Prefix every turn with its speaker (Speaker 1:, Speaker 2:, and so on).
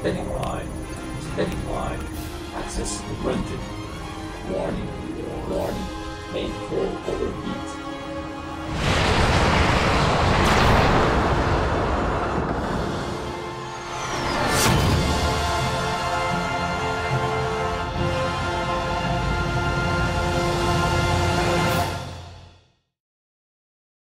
Speaker 1: Steady line, Steady line. Access granted. Warning. Warning. Main core overheat.